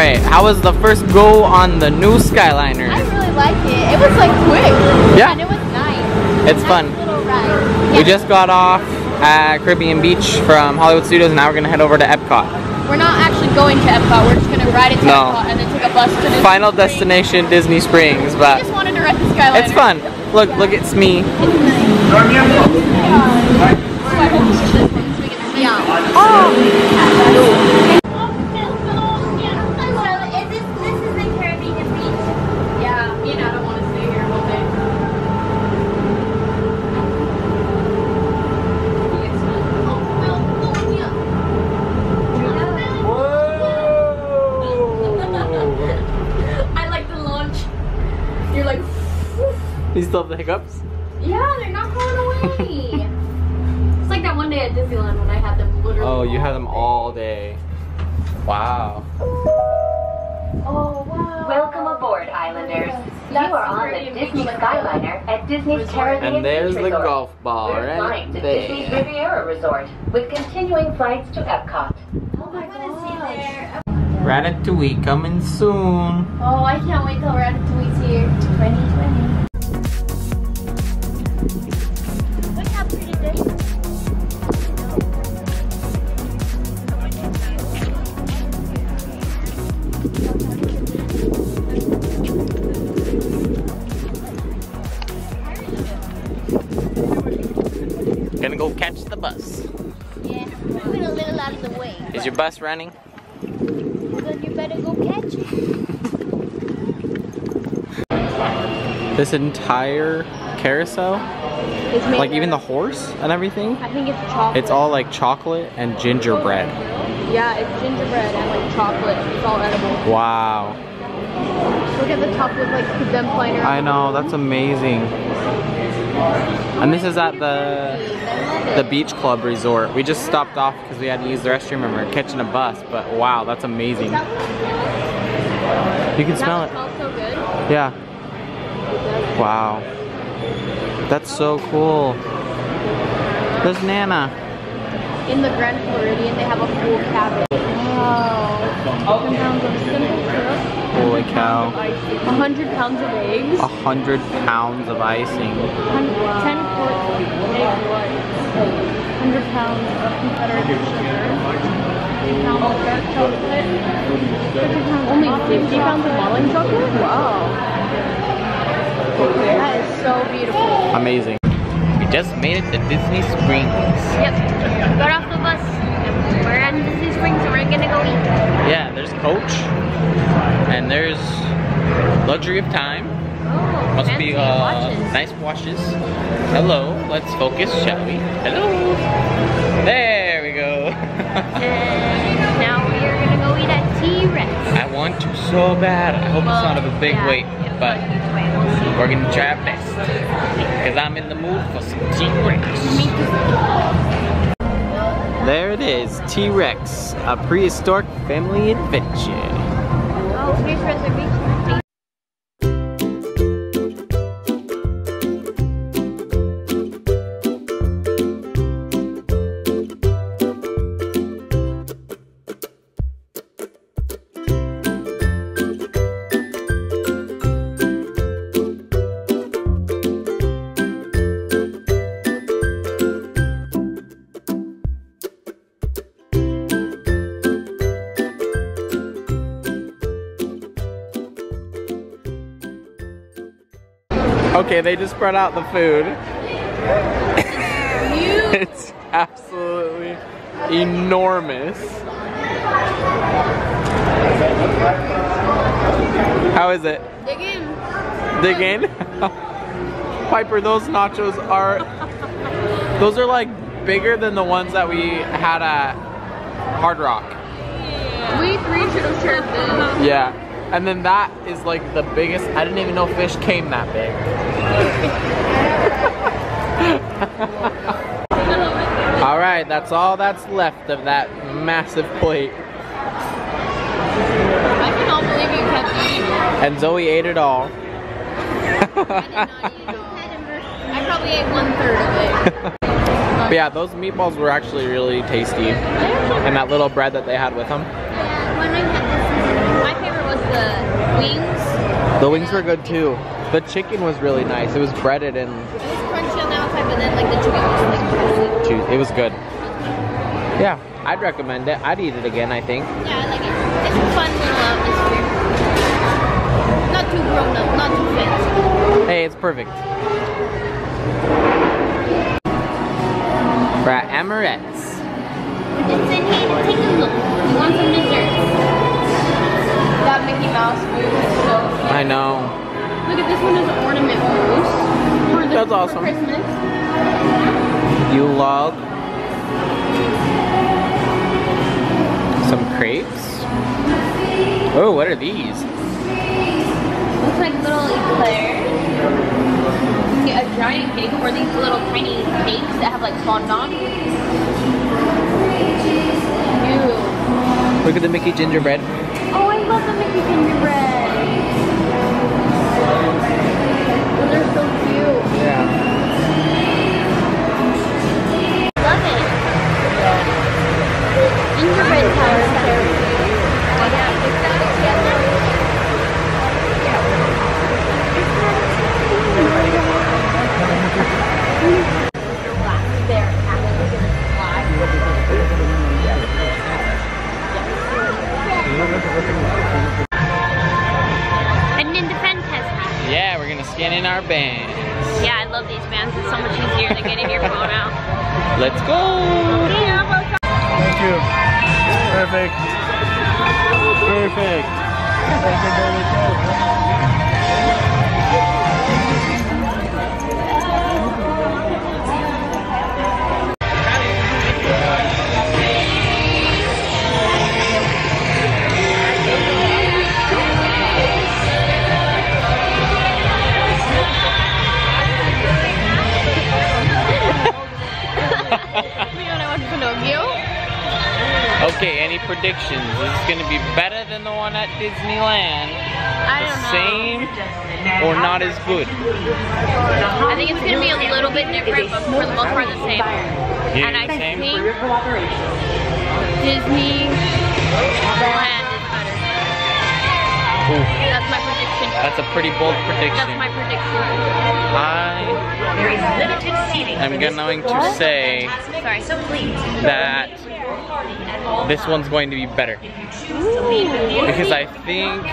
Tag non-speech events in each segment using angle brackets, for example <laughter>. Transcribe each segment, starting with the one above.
right, how was the first go on the new Skyliner? I really like it. It was like quick. Yeah. And it was nice. It's nice fun. Ride. We just got off at Caribbean Beach from Hollywood Studios and now we're gonna head over to Epcot. We're not actually going to Epcot. We're just gonna ride it to No. Epcot and then take a bus to Disney Final Springs. destination Disney Springs, We but just wanted to ride the Skyliner. it's fun. Look, look, it's me. It's nice. Oh, hiccups? yeah, they're not going away. <laughs> it's like that one day at Disneyland when I had them literally. Oh, you had them day. all day. Wow. Oh wow. Welcome aboard, Islanders. You are on the Disney. Skyliner at Disney's Resort. Caribbean And there's the Resort. golf ball We're right flying to Disney's. Riviera Resort with continuing flights to Epcot. Oh, oh my gosh. Ratatouille coming soon. Oh, I can't wait till Ratatouille's here. 2020. Bus. Yeah, moving a little out of the way. Is your bus running? Well, then you better go catch it. <laughs> This entire carousel, It's made like even the horse and everything, I think it's chocolate. it's all like chocolate and gingerbread. Yeah, it's gingerbread and like chocolate. It's all edible. Wow. Look at the top with like them flying around. I know, that's amazing. And this is at the the beach club resort. We just stopped off because we had to use the restroom and we are catching a bus, but wow, that's amazing. You can smell it. so good. Yeah. Wow. That's so cool. There's Nana. In the Grand Floridian, they have a full cabin. Wow. 10 pounds of simple syrup. Holy cow. 100 pounds of eggs. A hundred pounds of icing. 10 quart egg whites. 100 pounds of Confederate sugar. 50 pounds of dark chocolate. 50 pounds Only 50 pounds of Walling chocolate? Wow. That is so beautiful. Amazing. We just made it to Disney Springs. Yep. Got off the bus. We're at Disney Springs we're gonna go eat. Yeah, there's Coach. And there's Luxury of Time. Oh, Must be uh, watches. nice watches. Hello, let's focus, shall we? Hello. There we go. <laughs> And now we are gonna go eat at T-Rex. I want to so bad. I hope it's not of a big Yeah, wait, but not a huge wait. We'll we're gonna try our best. Because I'm in the mood for some T-Rex. There it is, T-Rex, a prehistoric family adventure. Oh, here's reservation. Okay, they just brought out the food. <laughs> it's absolutely enormous. How is it? Dig in. Dig in? <laughs> Piper, those nachos are, those are like bigger than the ones that we had at Hard Rock. We three should have shared this. Yeah. And then that is like the biggest, I didn't even know fish came that big. <laughs> all right, that's all that's left of that massive plate. I cannot believe you kept eating. And Zoe ate it all. I did not eat all. I probably ate one third of it. <laughs> But yeah, those meatballs were actually really tasty. And that little bread that they had with them. Wings. The wings were good too. The chicken was really nice. It was breaded and It was crunchy on the outside, but then like the chicken was like it was good. Yeah, I'd recommend it. I'd eat it again, I think. Yeah, I like it. It's a fun little um, atmosphere. Not too grown up, not too fancy. Hey, it's perfect. We're at Amorette's. It's in here to take a look. You want? That Mickey Mouse mousse is so cute. I know. Look at this one is an ornament. For the, That's awesome. Christmas. You love some crepes. Oh, what are these? Looks like little eclairs. A giant cake or these little tiny cakes that have like fondant. Ew. Look at the Mickey gingerbread. Love the Mickey gingerbread. Those Yeah, we're gonna scan in our band. Yeah, I love these bands. It's so much easier than getting your phone out. Let's go! Thank you. Perfect. Perfect. Leon, predictions? Is this gonna be better than the one at Disneyland? I don't know. Same or not as good? I think it's gonna be a little bit different, but for the most part the same. You and I think same? think Disneyland is better. Ooh, That's my prediction. that's a pretty bold prediction. That's prediction. my prediction. I am going to say Sorry. that this one's going to be better. Because I think,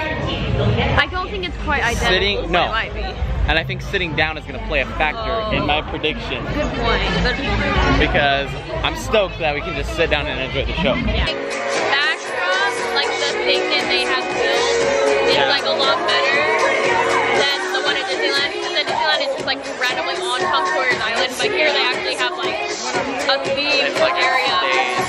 I don't think it's quite identical. Sitting- no. It might be. and I think sitting down is going to play a factor oh. in my prediction. Good point. Good point. Because I'm stoked that we can just sit down and enjoy the show. Yeah. Backdrop, like the thing that they have built, is Yeah. like a lot better than the one at Disneyland. Because at Disneyland it's just like randomly on Tom Sawyer's Island, but here they actually have like a themed It's like area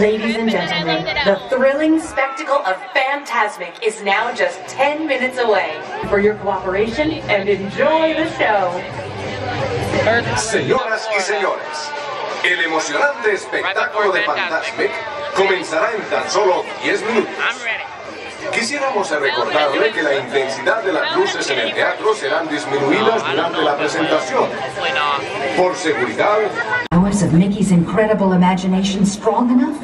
Ladies and and then I gentlemen, the thrilling spectacle of Fantasmic is now just 10 minutes away. For your cooperation and enjoy the show. Señoras y señores, el emocionante espectáculo de Fantasmic comenzará en tan solo 10 minutos. Quisiéramos recordarle que la intensidad de las luces en el teatro serán disminuidas durante la presentación. Por seguridad, powers of Mickey's incredible imagination strong enough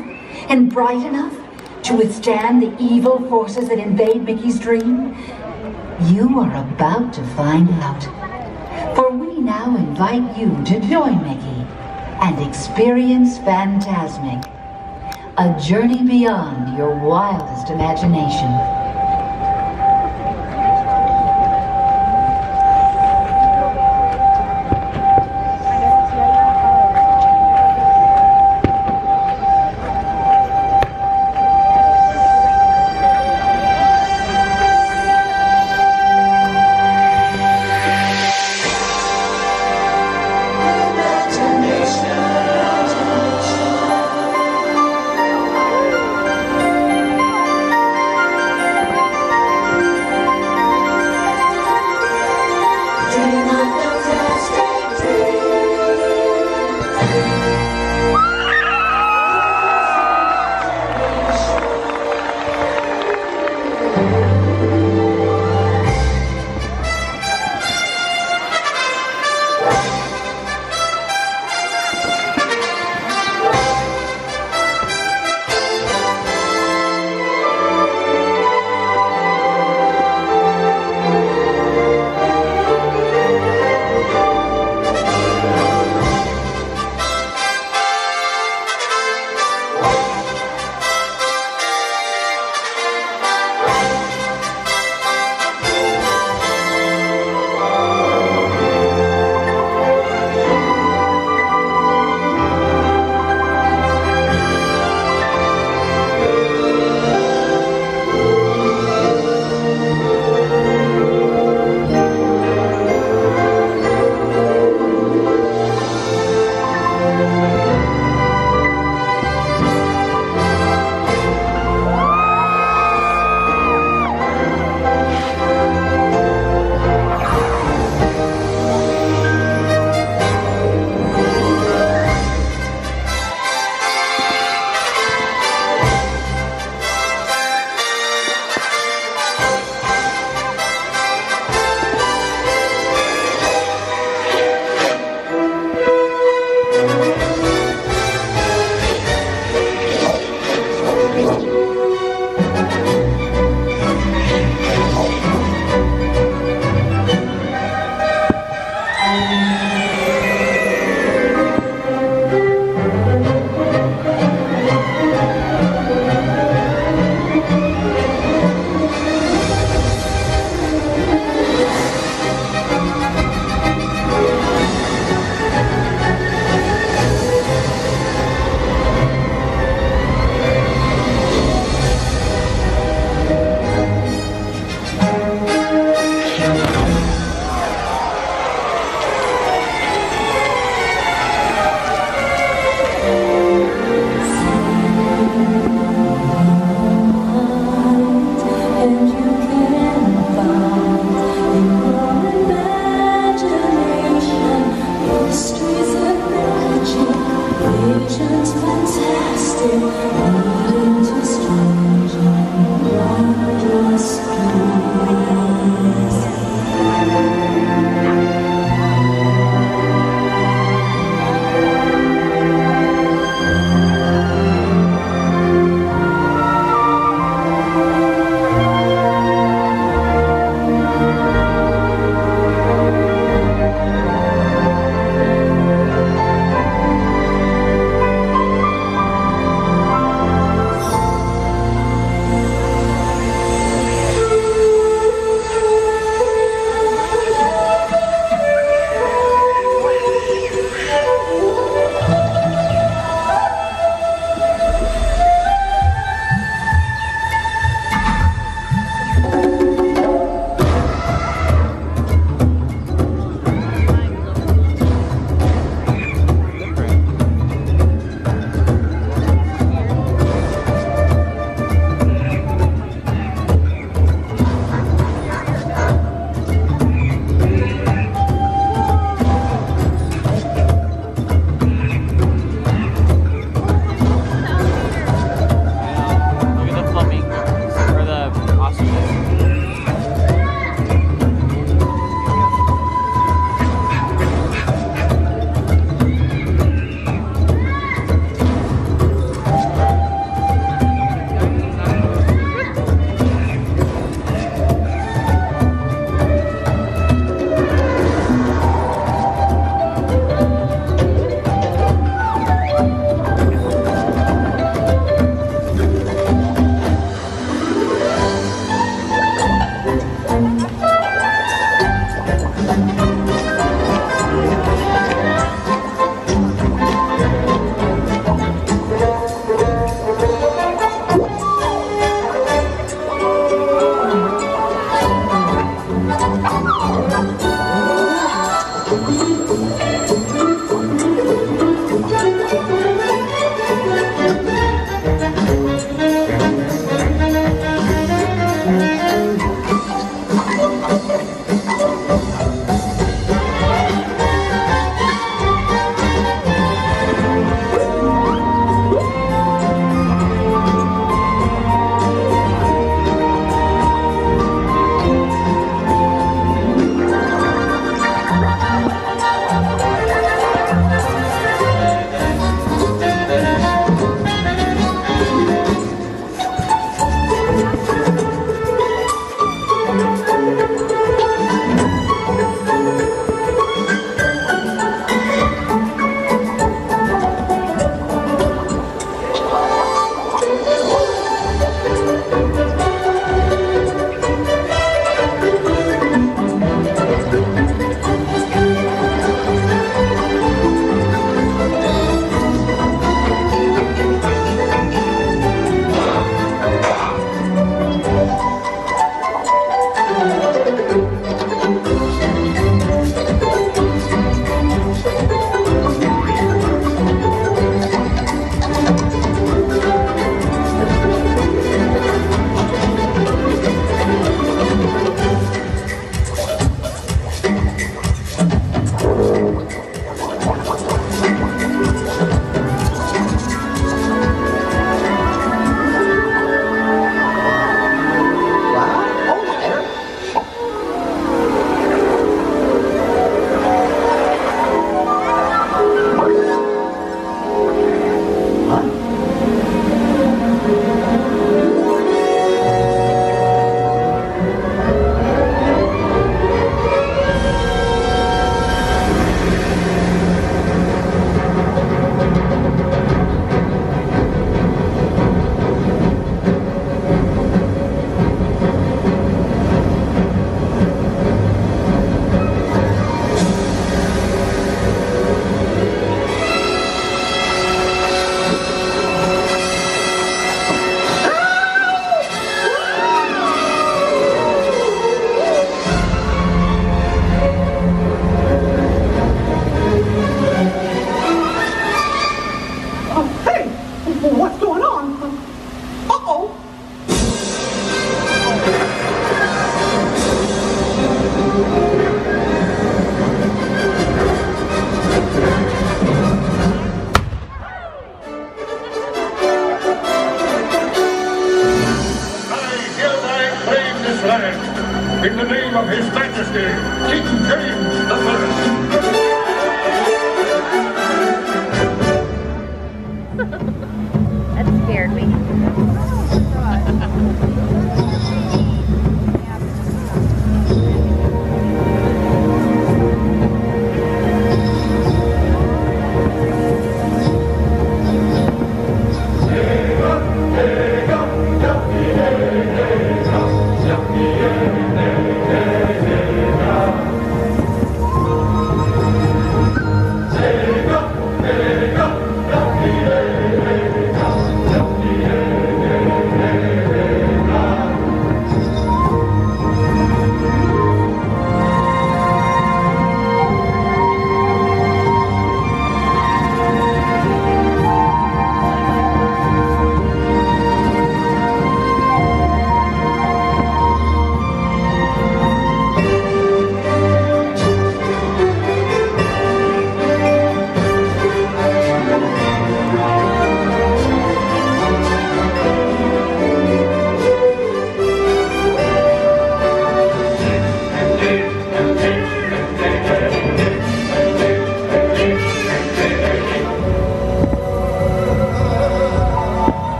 and bright enough to withstand the evil forces that invade Mickey's dream? You are about to find out. For we now invite you to join Mickey and experience Fantasmic, a journey beyond your wildest imagination.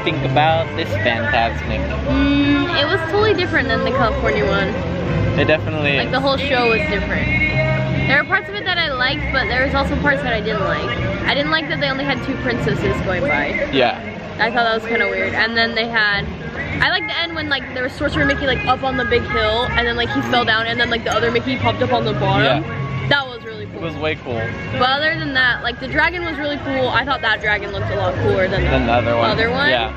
You think about this Fantasmic? Mm, it was totally different than the California one. It definitely Like the whole show was different. There were parts of it that I liked, but there was also parts that I didn't like. I didn't like that they only had two princesses going by. Yeah. I thought that was kind of weird. And then they had, I like the end when like there was Sorcerer Mickey like up on the big hill, and then like he fell down, and then like the other Mickey popped up on the bottom. That was really It cool. was way cool. But other than that, like the dragon was really cool. I thought that dragon looked a lot cooler than Then the other one. Other one? Yeah.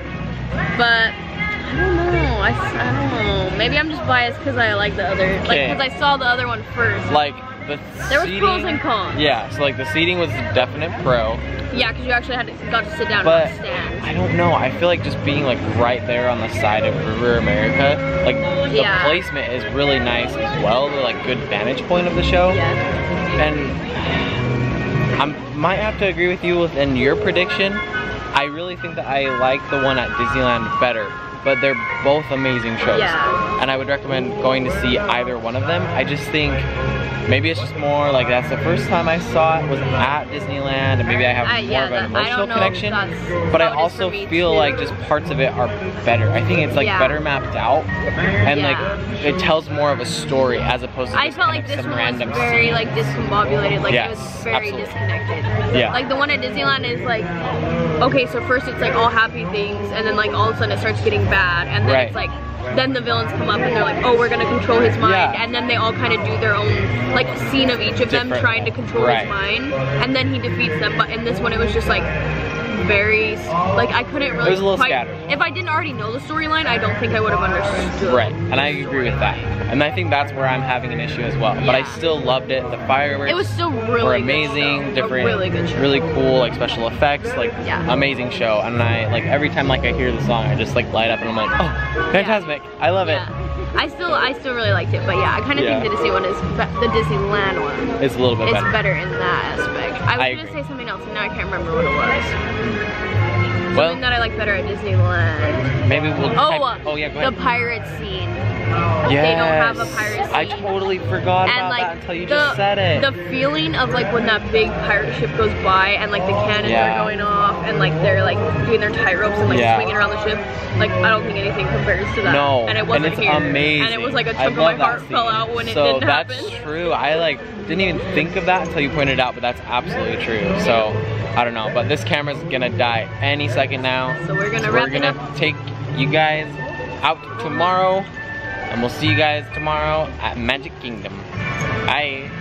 But I don't know. I, I don't know. Maybe I'm just biased because I like the other, like Okay. because I saw the other one first. Like the There was seating, pros and cons. Yeah, so like the seating was a definite pro. Yeah, because you actually had to, got to sit down But and stand. I don't know. I feel like just being like right there on the side of River America, like the Yeah. placement is really nice as well. The like good vantage point of the show. And I might have to agree with you within your prediction. I really think that I like the one at Disneyland better, but they're both amazing shows. Yeah. And I would recommend going to see either one of them. I just think maybe it's just more like that's the first time I saw it was at Disneyland, and maybe I have uh, I- more yeah, of an emotional don't know if connection. But I how it is also feel too. like just parts of it are better. I think it's like Yeah. better mapped out, and Yeah. like it tells more of a story as opposed to I felt like this one was very scene. like discombobulated. Like it was very absolutely. disconnected. Yeah. Like the one at Disneyland is like, okay, so first it's like all happy things, and then like all of a sudden it starts getting bad, and then Right. it's like, then the villains come up and they're like, oh, we're gonna control his mind, Yeah. and then they all kind of do their own like scene of each of them trying to control Right. his mind, and then he defeats them. But in this one, it was just like very like I couldn't really It was a little quite. scattered. If I didn't already know the storyline, I don't think I would have understood. Right, and I agree with that. And I think that's where I'm having an issue as well. But I still loved it. The fireworks It was still really were amazing, different, really good show. really cool, like special effects, like Yeah. amazing show. And I like every time like I hear the song, I just like light up and I'm like, oh, fantastic! I love it. I still, I still really liked it, but yeah, I kind of Yeah. think the Disney one is the Disneyland one. It's a little bit It's better. better in that aspect. I was I gonna agree. say something else, and now I can't remember what it was. Well, Something that I like better at Disneyland. maybe we'll. Oh, type- uh, oh yeah, go the pirate scene. Yes. They don't have a pirate I totally forgot and about like that until you the, just said it. the feeling of like when that big pirate ship goes by and like the cannons Yeah. are going off and like they're like doing their tight ropes and like Yeah. swinging around the ship. Like I don't think anything compares to that. No, and it wasn't and it's here. amazing. And it was like a chunk of my heart fell out when it so didn't that's true. I like didn't even think of that until you pointed it out, but that's absolutely true. So I don't know, but this camera's gonna die any second now. So we're gonna So wrap we're gonna up. take you guys out tomorrow, and we'll see you guys tomorrow at Magic Kingdom. Bye.